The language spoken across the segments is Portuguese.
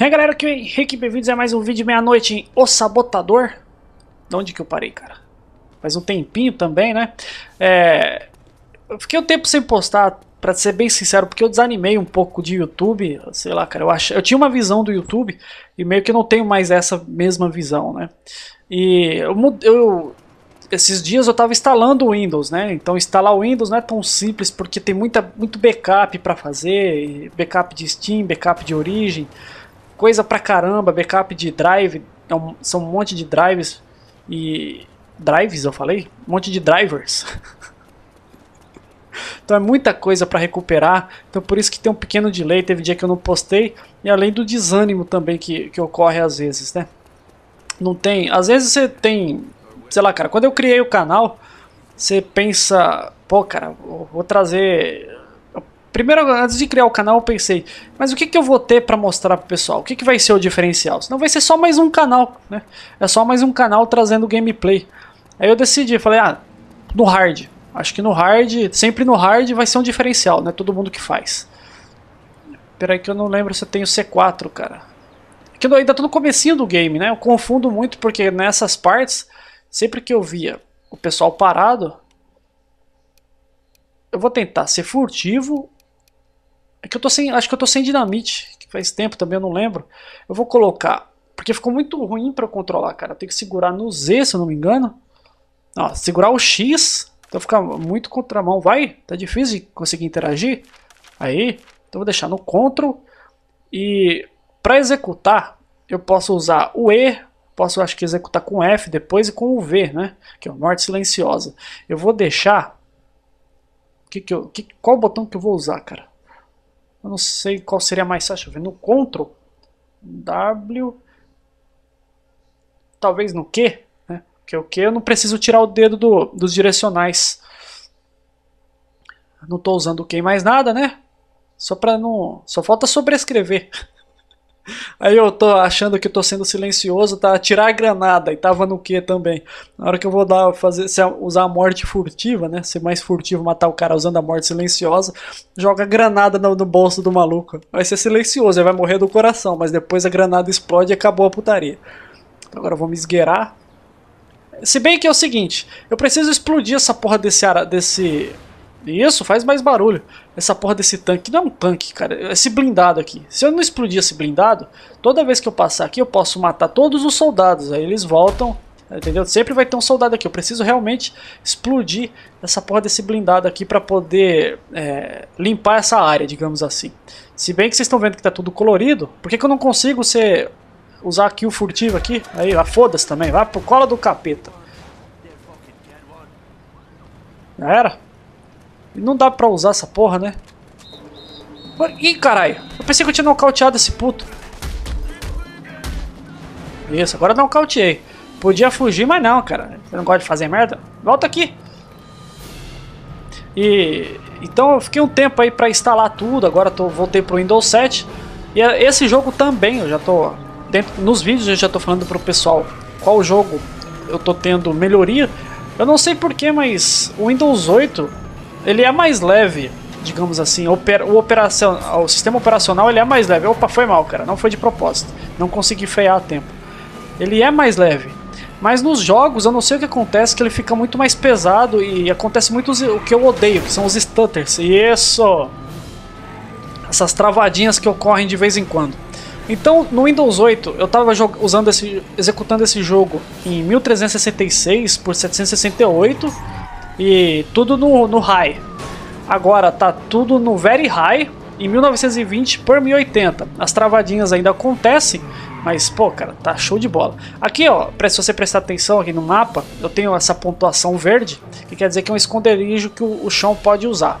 E aí galera, aqui é o Henrique, bem-vindos a mais um vídeo meia-noite em O Sabotador. De onde que eu parei, cara? Faz um tempinho também, né? É... Eu fiquei um tempo sem postar, pra ser bem sincero, porque eu desanimei um pouco de YouTube. Sei lá, cara, eu, ach... eu tinha uma visão do YouTube e meio que não tenho mais essa mesma visão, né? E eu, eu esses dias eu estava instalando o Windows, né? Então instalar o Windows não é tão simples porque tem muita, muito backup para fazer, backup de Steam, backup de origem coisa pra caramba, backup de drive, é são um monte de drives e drives eu falei, um monte de drivers. então é muita coisa para recuperar, então por isso que tem um pequeno delay, teve dia que eu não postei e além do desânimo também que, que ocorre às vezes, né? Não tem, às vezes você tem, sei lá, cara, quando eu criei o canal, você pensa, pô, cara, vou trazer Primeiro, antes de criar o canal, eu pensei, mas o que, que eu vou ter para mostrar pro pessoal? O que, que vai ser o diferencial? Senão vai ser só mais um canal, né? É só mais um canal trazendo gameplay. Aí eu decidi, falei, ah, no hard. Acho que no hard, sempre no hard vai ser um diferencial, né? Todo mundo que faz. Peraí que eu não lembro se eu tenho C4, cara. Que eu ainda tô no comecinho do game, né? Eu confundo muito porque nessas partes, sempre que eu via o pessoal parado, eu vou tentar ser furtivo é que eu tô sem. Acho que eu tô sem dinamite, que faz tempo também, eu não lembro. Eu vou colocar. Porque ficou muito ruim para controlar, cara. Tem que segurar no Z, se eu não me engano. Ó, segurar o X. Então fica muito contramão. Vai? Tá difícil de conseguir interagir. Aí. Então vou deixar no Ctrl. E para executar, eu posso usar o E. Posso, acho que, executar com F depois e com o V, né? Que é o morte silenciosa. Eu vou deixar. Que que eu, que, qual botão que eu vou usar, cara? Eu não sei qual seria mais fácil. Ver no Ctrl, W, talvez no Q, né? Porque o Q eu não preciso tirar o dedo do, dos direcionais. Não estou usando o Q mais nada, né? Só para não, só falta sobrescrever. Aí eu tô achando que tô sendo silencioso, tá? Tirar a granada e tava no que também. Na hora que eu vou dar, fazer, usar a morte furtiva, né? Ser mais furtivo, matar o cara usando a morte silenciosa, joga a granada no, no bolso do maluco. Vai ser silencioso, ele vai morrer do coração, mas depois a granada explode e acabou a putaria. Agora eu vou me esgueirar. Se bem que é o seguinte, eu preciso explodir essa porra desse, desse isso, faz mais barulho. Essa porra desse tanque não é um tanque, cara. Esse blindado aqui. Se eu não explodir esse blindado, toda vez que eu passar aqui eu posso matar todos os soldados. Aí eles voltam, entendeu? Sempre vai ter um soldado aqui. Eu preciso realmente explodir essa porra desse blindado aqui para poder é, limpar essa área, digamos assim. Se bem que vocês estão vendo que tá tudo colorido, por que, que eu não consigo ser, usar aqui o furtivo aqui? Aí, ah, foda-se também. Vai pro cola do capeta. Já era? Não dá pra usar essa porra, né? Ih, caralho. Eu pensei que eu tinha nocauteado esse puto. Isso, agora nocauteei. Podia fugir, mas não, cara. Você não gosta de fazer merda? Volta aqui. E então eu fiquei um tempo aí para instalar tudo. Agora tô voltei pro Windows 7. E é, esse jogo também, eu já tô dentro nos vídeos eu já tô falando pro pessoal qual jogo eu tô tendo melhoria. Eu não sei porquê, mas o Windows 8 ele é mais leve, digamos assim, o, operação, o sistema operacional ele é mais leve. Opa, foi mal, cara, não foi de propósito. Não consegui frear a tempo. Ele é mais leve. Mas nos jogos, eu não sei o que acontece, que ele fica muito mais pesado e acontece muito o que eu odeio, que são os stutters. Isso! Essas travadinhas que ocorrem de vez em quando. Então, no Windows 8, eu estava usando esse, executando esse jogo em 1366 por 768 e tudo no, no high. Agora tá tudo no very high em 1920 por 1080. As travadinhas ainda acontecem, mas pô, cara, tá show de bola. Aqui, ó, se você prestar atenção aqui no mapa, eu tenho essa pontuação verde, que quer dizer que é um esconderijo que o, o chão pode usar.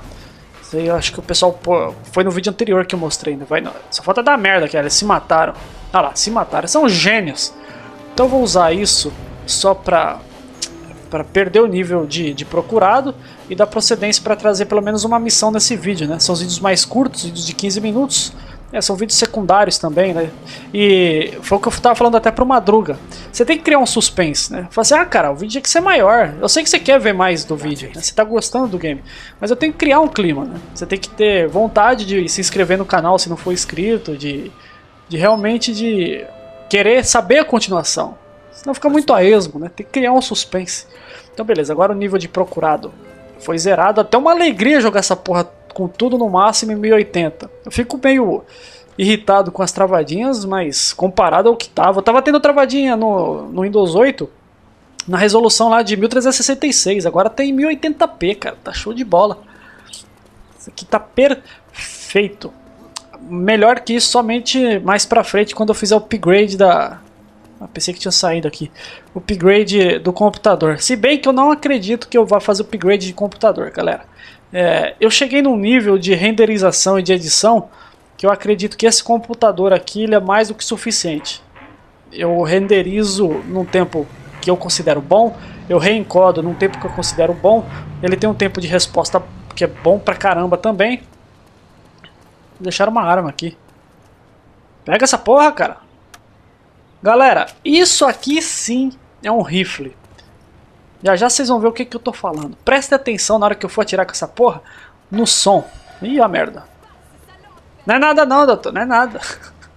Eu acho que o pessoal pô, foi no vídeo anterior que eu mostrei, né? Vai, não, só falta dar merda, cara. Eles se mataram. Olha lá, se mataram. São gênios. Então eu vou usar isso só pra para perder o nível de, de procurado e dar procedência para trazer pelo menos uma missão nesse vídeo, né? São os vídeos mais curtos, vídeos de 15 minutos. É, são vídeos secundários também, né? E foi o que eu tava falando até pro Madruga. Você tem que criar um suspense, né? Falar assim, ah, cara, o vídeo tem que ser maior. Eu sei que você quer ver mais do vídeo, né? Você tá gostando do game. Mas eu tenho que criar um clima, né? Você tem que ter vontade de se inscrever no canal se não for inscrito, de De realmente de querer saber a continuação. Senão fica muito a esmo, né? Tem que criar um suspense. Então beleza, agora o nível de procurado foi zerado. Até uma alegria jogar essa porra com tudo no máximo em 1080. Eu fico meio irritado com as travadinhas, mas comparado ao que tava. Eu tava tendo travadinha no, no Windows 8 na resolução lá de 1366. Agora tem 1080p, cara. Tá show de bola. Isso aqui tá perfeito. Melhor que isso somente mais pra frente quando eu fizer o upgrade da... Ah, pensei que tinha saído aqui. O upgrade do computador. Se bem que eu não acredito que eu vá fazer upgrade de computador, galera. É, eu cheguei num nível de renderização e de edição que eu acredito que esse computador aqui ele é mais do que suficiente. Eu renderizo num tempo que eu considero bom, eu reencodo num tempo que eu considero bom, ele tem um tempo de resposta que é bom pra caramba também. Deixaram uma arma aqui. Pega essa porra, cara. Galera, isso aqui sim é um rifle. Já já vocês vão ver o que, que eu tô falando. Preste atenção na hora que eu for atirar com essa porra no som. Ih, a merda. Não é nada não, doutor, não é nada.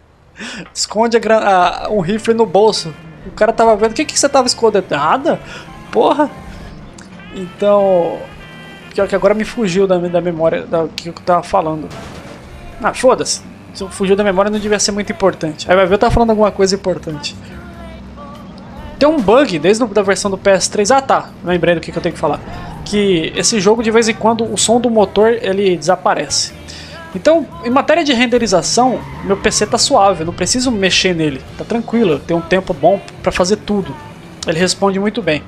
Esconde a, a, um rifle no bolso. O cara tava vendo. O que, que você tava escondendo? Nada? Porra! Então. Pior que agora me fugiu da, da memória do que eu tava falando. Ah, foda-se. Se fugiu da memória não devia ser muito importante. Aí vai ver eu tava falando alguma coisa importante. Tem um bug desde a versão do PS3. Ah tá, lembrei do que, que eu tenho que falar. Que esse jogo de vez em quando o som do motor ele desaparece. Então, em matéria de renderização, meu PC tá suave, não preciso mexer nele, tá tranquilo, tem um tempo bom para fazer tudo. Ele responde muito bem.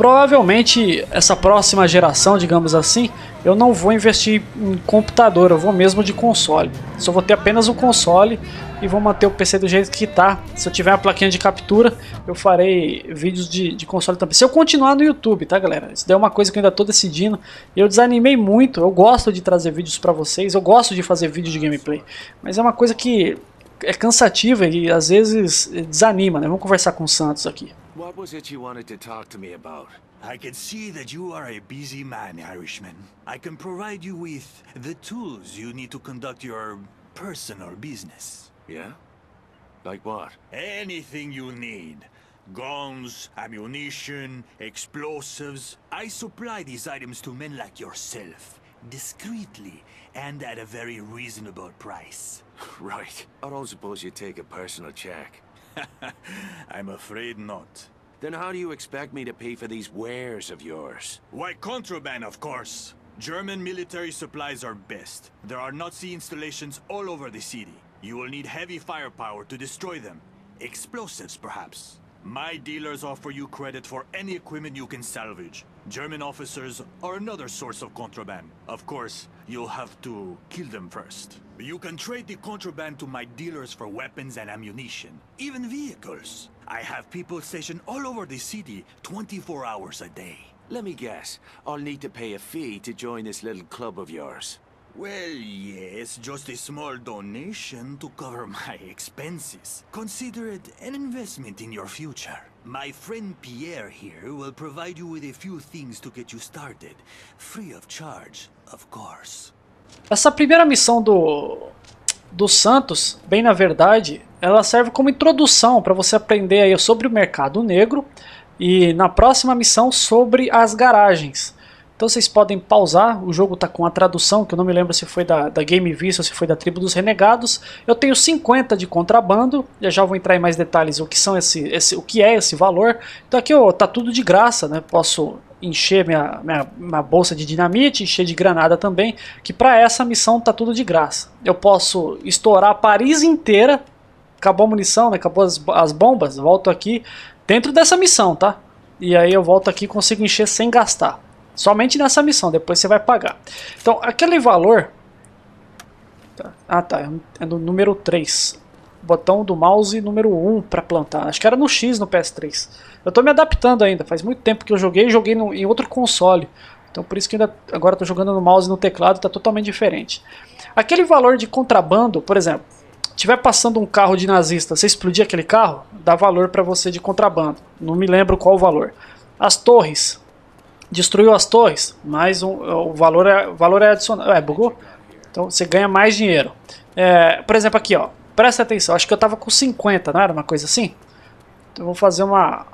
Provavelmente essa próxima geração, digamos assim, eu não vou investir em computador, eu vou mesmo de console. Só vou ter apenas o console e vou manter o PC do jeito que tá. Se eu tiver uma plaquinha de captura, eu farei vídeos de, de console também. Se eu continuar no YouTube, tá galera? Isso daí é uma coisa que eu ainda tô decidindo. Eu desanimei muito, eu gosto de trazer vídeos para vocês, eu gosto de fazer vídeos de gameplay. Mas é uma coisa que é cansativa e às vezes desanima, né? Vamos conversar com o Santos aqui. What was it you wanted to talk to me about? I can see that you are a busy man, Irishman. I can provide you with the tools you need to conduct your personal business. Yeah? Like what? Anything you need. Guns, ammunition, explosives. I supply these items to men like yourself. Discreetly, and at a very reasonable price. Right. I don't suppose you take a personal check. I'm afraid not. Then how do you expect me to pay for these wares of yours? Why, contraband, of course. German military supplies are best. There are Nazi installations all over the city. You will need heavy firepower to destroy them. Explosives, perhaps. My dealers offer you credit for any equipment you can salvage. German officers are another source of contraband. Of course, you'll have to kill them first. You can trade the contraband to my dealers for weapons and ammunition, even vehicles. I have people stationed all over the city, 24 hours a day. Let me guess, I'll need to pay a fee to join this little club of yours. Well, yes, just a small donation to cover my expenses. Consider it an investment in your future. My friend Pierre here will provide you with a few things to get you started. Free of charge, of course. Essa primeira missão do do Santos, bem na verdade, ela serve como introdução para você aprender aí sobre o mercado negro e na próxima missão sobre as garagens. Então vocês podem pausar, o jogo está com a tradução, que eu não me lembro se foi da, da Game Vista ou se foi da Tribo dos Renegados. Eu tenho 50 de contrabando, já já vou entrar em mais detalhes o que, são esse, esse, o que é esse valor. Então aqui ó, tá tudo de graça, né? posso encher minha, minha, minha, bolsa de dinamite, encher de granada também, que para essa missão tá tudo de graça. Eu posso estourar Paris inteira, acabou a munição, né, acabou as, as bombas, volto aqui dentro dessa missão, tá? E aí eu volto aqui e consigo encher sem gastar. Somente nessa missão, depois você vai pagar. Então, aquele valor... Tá, ah tá, é no número 3. Botão do mouse número 1 para plantar. Acho que era no X no PS3. Eu tô me adaptando ainda, faz muito tempo que eu joguei joguei no, em outro console. Então por isso que ainda, agora estou jogando no mouse e no teclado, está totalmente diferente. Aquele valor de contrabando, por exemplo, tiver passando um carro de nazista, você explodir aquele carro, dá valor para você de contrabando. Não me lembro qual o valor. As torres, destruiu as torres, mais um, o valor é, valor é adicional. É, bugou? Então você ganha mais dinheiro. É, por exemplo, aqui, ó. presta atenção, acho que eu tava com 50, não era uma coisa assim? Então eu vou fazer uma,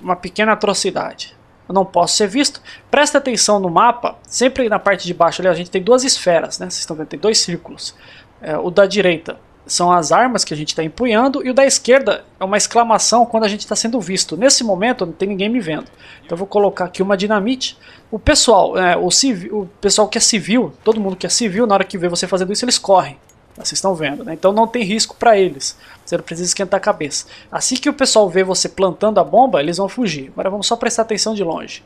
uma pequena atrocidade. Eu não posso ser visto. Presta atenção no mapa, sempre na parte de baixo ali a gente tem duas esferas, né? Vocês estão vendo, tem dois círculos. É, o da direita são as armas que a gente está empunhando e o da esquerda é uma exclamação quando a gente está sendo visto. Nesse momento não tem ninguém me vendo. Então eu vou colocar aqui uma dinamite. O pessoal, é, o, civil, o pessoal que é civil, todo mundo que é civil, na hora que vê você fazendo isso, eles correm. Vocês estão vendo, né? Então não tem risco para eles. Você não precisa esquentar a cabeça. Assim que o pessoal vê você plantando a bomba, eles vão fugir. Agora vamos só prestar atenção de longe.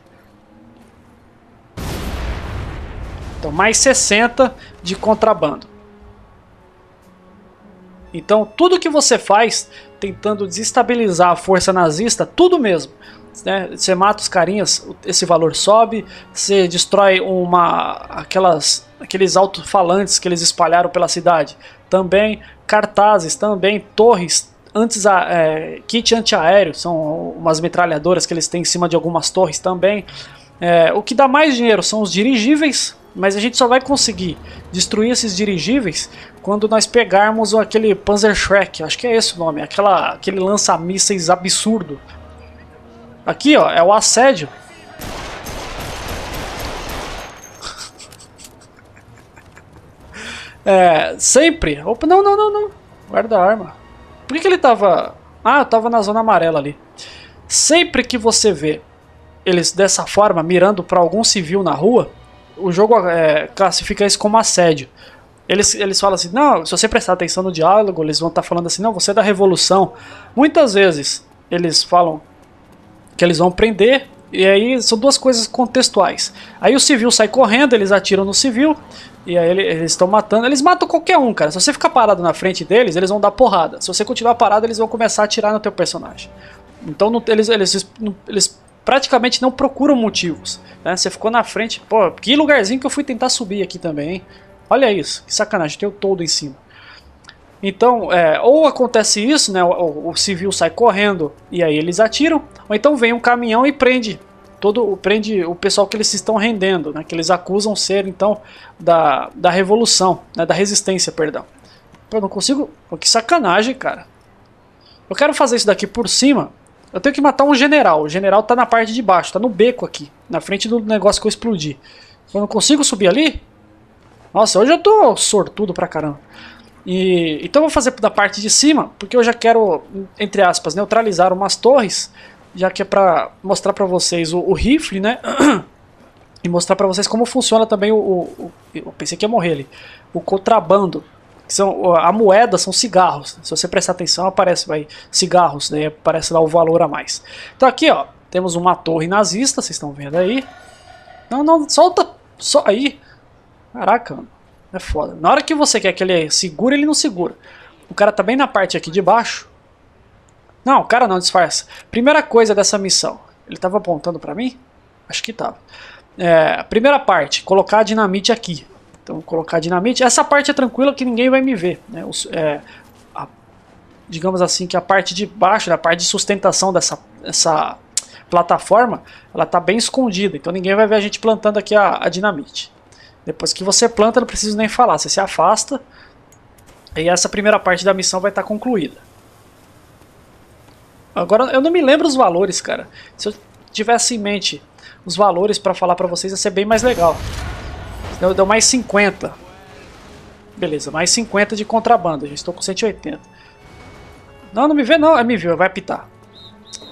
Então mais 60 de contrabando. Então tudo que você faz tentando desestabilizar a força nazista, tudo mesmo. Né? Você mata os carinhas, esse valor sobe. Você destrói uma aquelas aqueles alto-falantes que eles espalharam pela cidade, também cartazes, também torres antes é, kit antiaéreo, são umas metralhadoras que eles têm em cima de algumas torres também. É, o que dá mais dinheiro são os dirigíveis, mas a gente só vai conseguir destruir esses dirigíveis quando nós pegarmos aquele Panzer Shrek, acho que é esse o nome, aquela, aquele lança-mísseis absurdo. Aqui ó, é o assédio É, sempre. Opa, não, não, não, não. Guarda a arma. Por que, que ele tava. Ah, eu tava na zona amarela ali. Sempre que você vê eles dessa forma, mirando para algum civil na rua, o jogo é, classifica isso como assédio. Eles, eles falam assim: não, se você prestar atenção no diálogo, eles vão estar tá falando assim: não, você é da revolução. Muitas vezes eles falam que eles vão prender e aí são duas coisas contextuais. Aí o civil sai correndo, eles atiram no civil, e aí eles estão matando. Eles matam qualquer um, cara. Se você ficar parado na frente deles, eles vão dar porrada. Se você continuar parado, eles vão começar a atirar no teu personagem. Então não, eles, eles, eles praticamente não procuram motivos. Né? Você ficou na frente. Pô, que lugarzinho que eu fui tentar subir aqui também, hein? Olha isso, que sacanagem, tem o todo em cima. Então, é, ou acontece isso, né? O, o, civil sai correndo e aí eles atiram, ou então vem um caminhão e prende todo prende o pessoal que eles estão rendendo, né? Que eles acusam ser então da, da revolução, né? Da resistência, perdão. Eu não consigo, que sacanagem, cara. Eu quero fazer isso daqui por cima. Eu tenho que matar um general. O general tá na parte de baixo, tá no beco aqui, na frente do negócio que eu explodi. Eu não consigo subir ali? Nossa, hoje eu tô sortudo pra caramba. E, então eu vou fazer da parte de cima, porque eu já quero, entre aspas, neutralizar umas torres, já que é pra mostrar pra vocês o, o rifle, né? e mostrar pra vocês como funciona também o, o, o, Eu pensei que ia morrer ali. O contrabando. Que são, a moeda são cigarros. Se você prestar atenção, aparece vai, cigarros, né? Aparece lá o valor a mais. Então aqui, ó, temos uma torre nazista, vocês estão vendo aí. Não, não, solta. Só aí. Caraca, mano. É foda. Na hora que você quer que ele segure, ele não segura. O cara tá bem na parte aqui de baixo. Não, o cara não disfarça. Primeira coisa dessa missão. Ele tava apontando para mim? Acho que tava. É, primeira parte, colocar a dinamite aqui. Então, colocar dinamite. Essa parte é tranquila que ninguém vai me ver. Né? Os, é, a, digamos assim, que a parte de baixo, a parte de sustentação dessa essa plataforma, ela tá bem escondida. Então ninguém vai ver a gente plantando aqui a, a dinamite. Depois que você planta, não preciso nem falar. Você se afasta. E essa primeira parte da missão vai estar concluída. Agora, eu não me lembro os valores, cara. Se eu tivesse em mente os valores para falar para vocês, ia ser bem mais legal. Deu, mais 50. Beleza, mais 50 de contrabando. Já estou com 180. Não, não me vê não. É, me viu, vai apitar.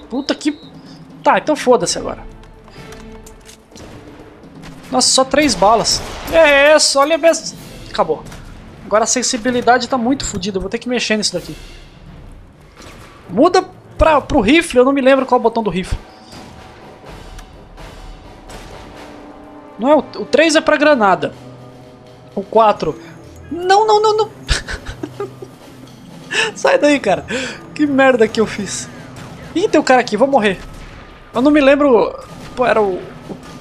Puta que... Tá, então foda-se agora. Nossa, só três balas. É isso, olha mesmo. Acabou. Agora a sensibilidade tá muito fodida, vou ter que mexer nisso daqui. Muda pra, pro rifle, eu não me lembro qual é o botão do rifle. Não é o, o 3 é pra granada. O 4. Não, não, não, não. Sai daí, cara. Que merda que eu fiz. Ih, tem um cara aqui, vou morrer. Eu não me lembro. Pô, era o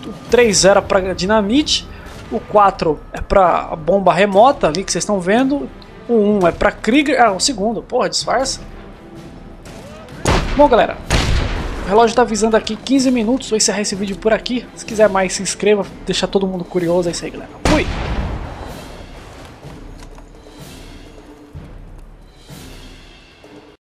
o 3 era para dinamite, o 4 é para bomba remota ali que vocês estão vendo, o 1 é para Krieger, ah, o segundo, porra, disfarça. Bom, galera, o relógio está avisando aqui 15 minutos, vou encerrar esse vídeo por aqui. Se quiser mais, se inscreva, deixa todo mundo curioso, é isso aí, galera. Fui!